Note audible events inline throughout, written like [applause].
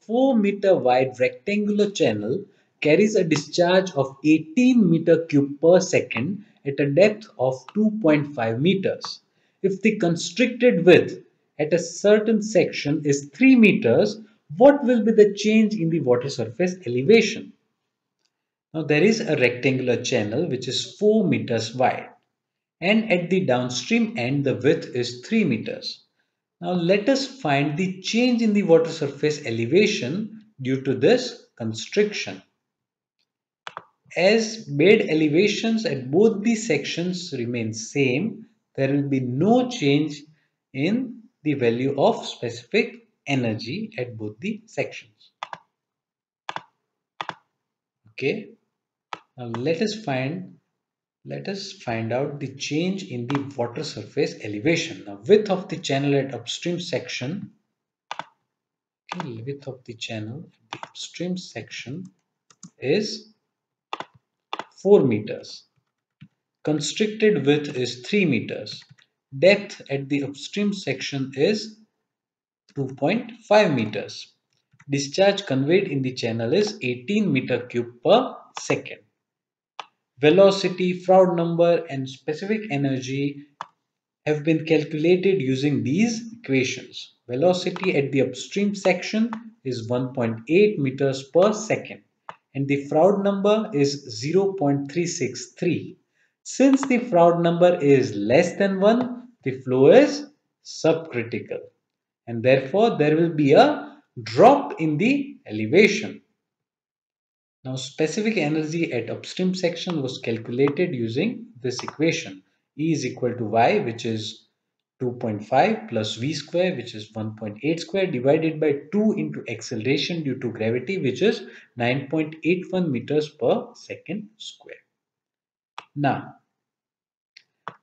4 meter wide rectangular channel carries a discharge of 18 meter cube per second at a depth of 2.5 meters. If the constricted width at a certain section is 3 meters, what will be the change in the water surface elevation? Now there is a rectangular channel which is 4 meters wide and at the downstream end the width is 3 meters. Now let us find the change in the water surface elevation due to this constriction. As bed elevations at both the sections remain same, there will be no change in the value of specific energy at both the sections. Okay, now let us find let us find out the change in the water surface elevation. Now width of the channel at upstream section okay, width of the channel at the upstream section is 4 meters. Constricted width is 3 meters. Depth at the upstream section is 2.5 meters. Discharge conveyed in the channel is 18 meter cube per second. Velocity, Froude number and specific energy have been calculated using these equations. Velocity at the upstream section is 1.8 meters per second and the Froude number is 0.363. Since the Froude number is less than 1, the flow is subcritical and therefore there will be a drop in the elevation. Now specific energy at upstream section was calculated using this equation. E is equal to y which is 2.5 plus v square which is 1.8 square divided by 2 into acceleration due to gravity which is 9.81 meters per second square. Now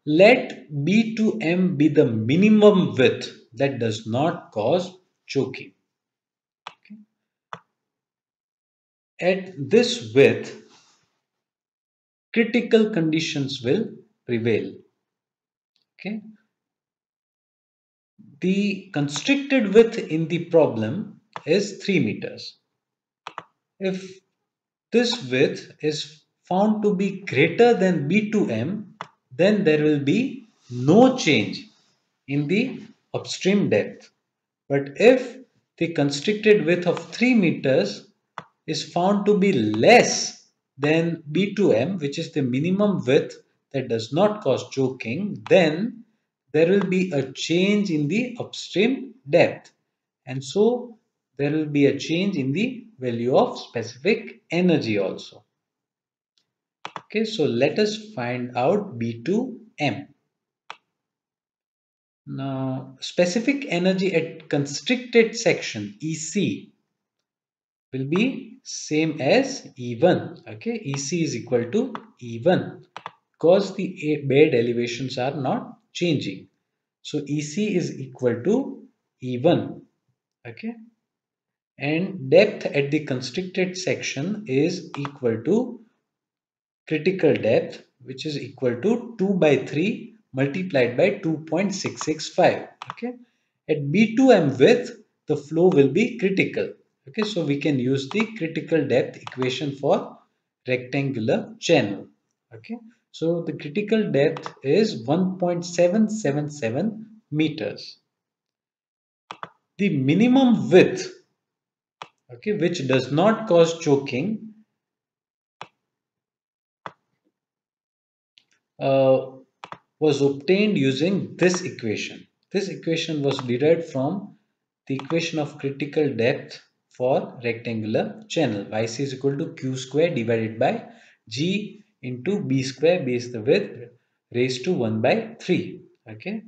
let B2M be the minimum width that does not cause choking. Okay. At this width critical conditions will prevail. Okay the constricted width in the problem is 3 meters. If this width is found to be greater than B2M, then there will be no change in the upstream depth. But if the constricted width of 3 meters is found to be less than B2M, which is the minimum width that does not cause choking, then there will be a change in the upstream depth and so there will be a change in the value of specific energy also. Okay, so let us find out B2M. Now, specific energy at constricted section EC will be same as E1. Okay, EC is equal to E1 because the bed elevations are not changing. So EC is equal to E1. Okay. And depth at the constricted section is equal to critical depth which is equal to 2 by 3 multiplied by 2.665 okay at b2m width the flow will be critical okay so we can use the critical depth equation for rectangular channel okay so the critical depth is 1.777 meters. The minimum width, okay, which does not cause choking, uh, was obtained using this equation. This equation was derived from the equation of critical depth for rectangular channel. YC is equal to Q square divided by G into b square b is the width raised to 1 by 3 okay.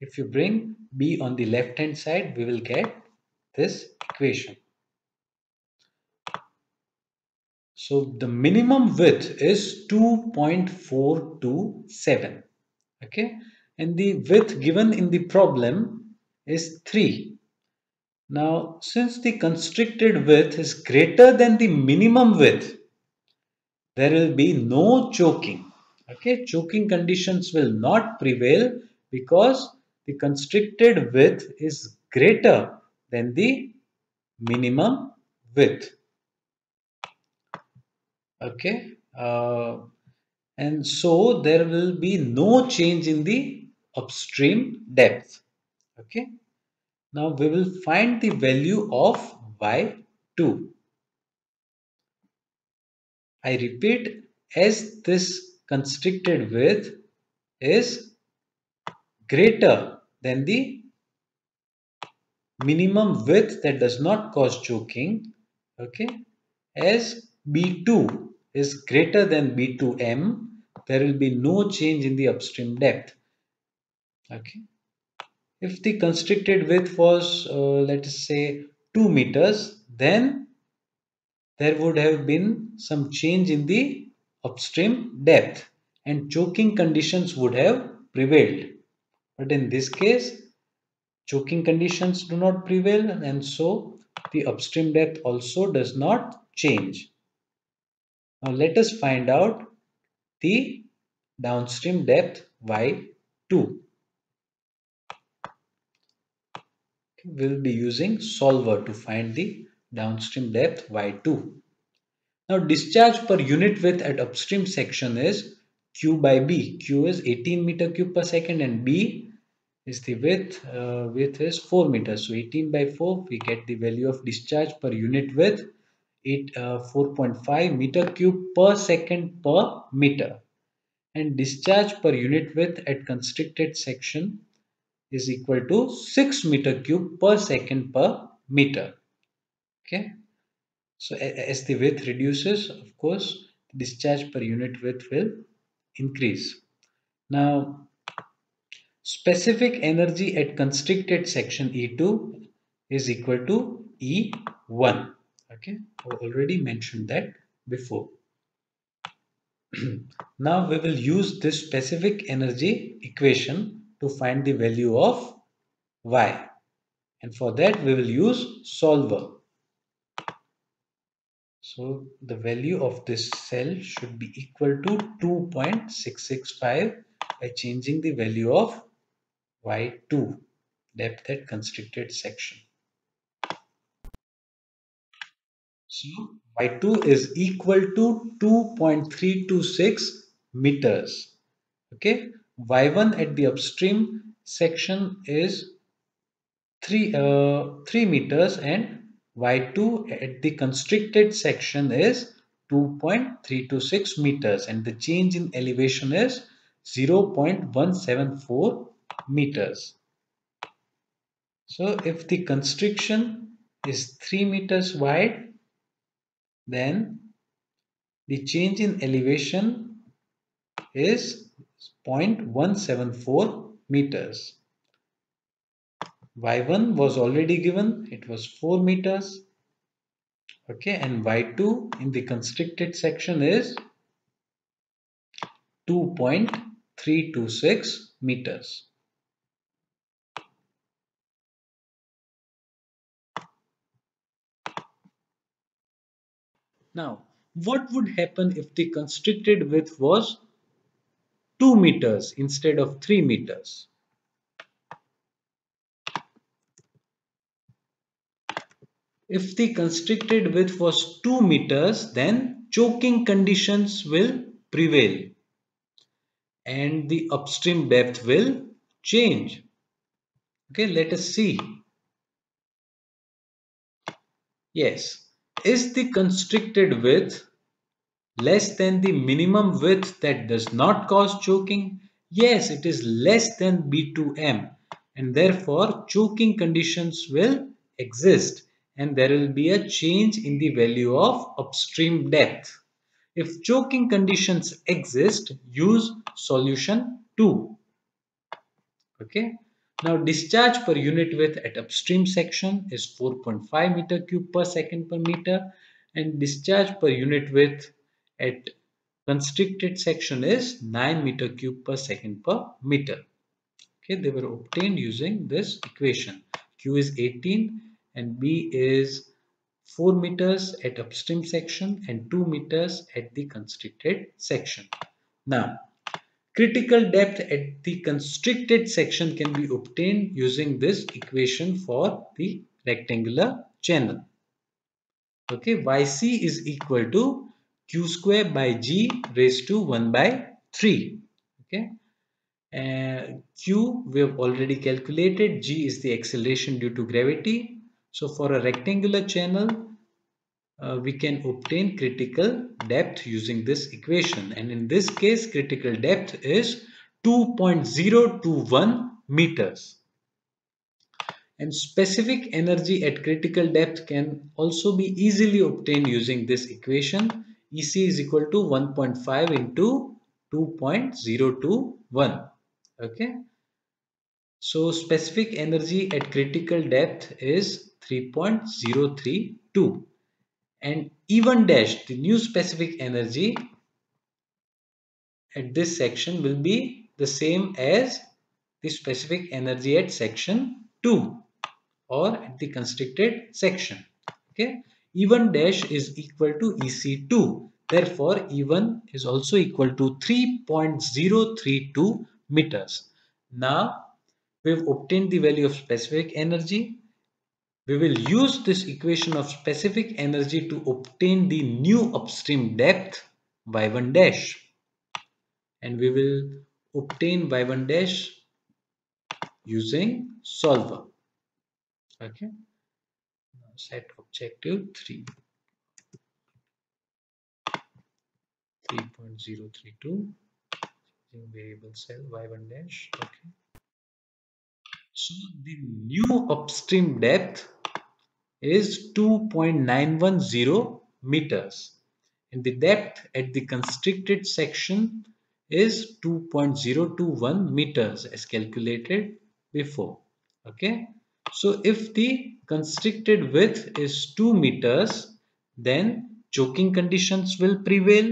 If you bring b on the left hand side we will get this equation. So the minimum width is 2.427 okay. And the width given in the problem is 3 now since the constricted width is greater than the minimum width there will be no choking. Okay, choking conditions will not prevail because the constricted width is greater than the minimum width. Okay. Uh, and so there will be no change in the upstream depth. Okay. Now we will find the value of y2. I repeat, as this constricted width is greater than the minimum width that does not cause choking, okay, as B2 is greater than B2M, there will be no change in the upstream depth. Okay. If the constricted width was, uh, let us say, 2 meters, then there would have been some change in the upstream depth and choking conditions would have prevailed. But in this case, choking conditions do not prevail and so the upstream depth also does not change. Now let us find out the downstream depth y2. We'll be using solver to find the downstream depth y2. Now discharge per unit width at upstream section is q by b. q is 18 meter cube per second and b is the width. Uh, width is 4 meters. So 18 by 4 we get the value of discharge per unit width it uh, 4.5 meter cube per second per meter and discharge per unit width at constricted section is equal to 6 meter cube per second per meter. Okay? So as the width reduces of course discharge per unit width will increase. Now specific energy at constricted section E2 is equal to E1 okay? I already mentioned that before. [clears throat] Now we will use this specific energy equation to find the value of y and for that we will use solver so the value of this cell should be equal to 2.665 by changing the value of y2 depth at constricted section So Y2 is equal to 2.326 meters. Okay. Y1 at the upstream section is 3, uh, 3 meters and Y2 at the constricted section is 2.326 meters and the change in elevation is 0.174 meters. So if the constriction is 3 meters wide then the change in elevation is 0.174 meters. Y1 was already given, it was 4 meters. Okay, and Y2 in the constricted section is 2.326 meters. Now, what would happen if the constricted width was 2 meters instead of 3 meters? If the constricted width was 2 meters, then choking conditions will prevail and the upstream depth will change. Okay, let us see. Yes, is the constricted width less than the minimum width that does not cause choking? Yes, it is less than B2M and therefore choking conditions will exist and there will be a change in the value of upstream depth. If choking conditions exist, use solution 2. Okay. Now discharge per unit width at upstream section is 4.5 meter cube per second per meter and discharge per unit width at constricted section is 9 meter cube per second per meter. Okay, they were obtained using this equation. Q is 18 and B is 4 meters at upstream section and 2 meters at the constricted section. Now, Critical depth at the constricted section can be obtained using this equation for the rectangular channel. okay yc is equal to q square by g raised to 1 by 3 okay? And q we have already calculated g is the acceleration due to gravity. So for a rectangular channel uh, we can obtain critical depth using this equation. And in this case critical depth is 2.021 meters. And specific energy at critical depth can also be easily obtained using this equation EC is equal to 1.5 into 2.021 okay? So specific energy at critical depth is 3.032 and E1 dash the new specific energy at this section will be the same as the specific energy at section 2 or at the constricted section. Okay E1 dash is equal to EC2 therefore E1 is also equal to 3.032 meters. Now we've obtained the value of specific energy. We will use this equation of specific energy to obtain the new upstream depth y1 dash. And we will obtain y1 dash using solver. Okay set objective 3 3.032 variable cell y1 dash okay. So the new upstream depth is 2.910 meters. And the depth at the constricted section is 2.021 meters as calculated before okay so if the constricted width is 2 meters then choking conditions will prevail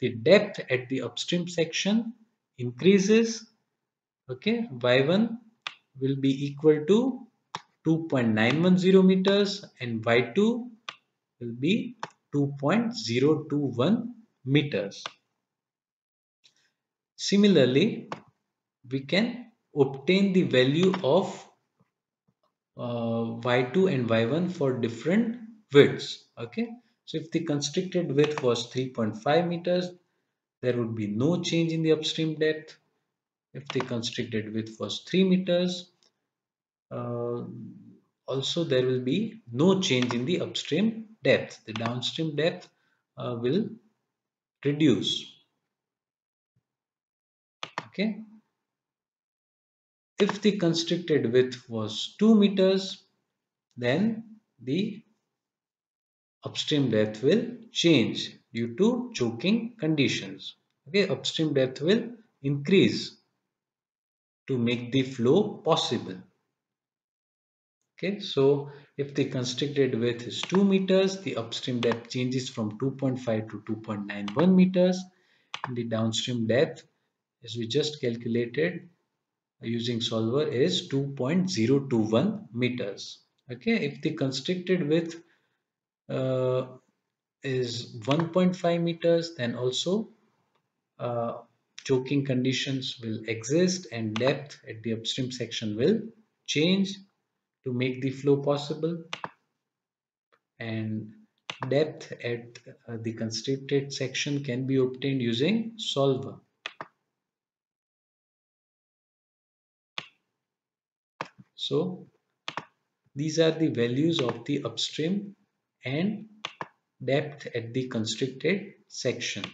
the depth at the upstream section increases okay y1 will be equal to 2.910 meters and y2 will be 2.021 meters. Similarly, we can obtain the value of y2 and y1 for different widths. Okay, so if the constricted width was 3.5 meters, there would be no change in the upstream depth. If the constricted width was 3 meters, uh, also there will be no change in the upstream depth the downstream depth uh, will reduce okay if the constricted width was 2 meters then the upstream depth will change due to choking conditions. Okay upstream depth will increase to make the flow possible. Okay so if the constricted width is 2 meters the upstream depth changes from 2.5 to 2.91 meters and the downstream depth as we just calculated using solver is 2.021 meters okay if the constricted width uh, is 1.5 meters then also uh, choking conditions will exist and depth at the upstream section will change to make the flow possible and depth at uh, the constricted section can be obtained using solver. So these are the values of the upstream and depth at the constricted section.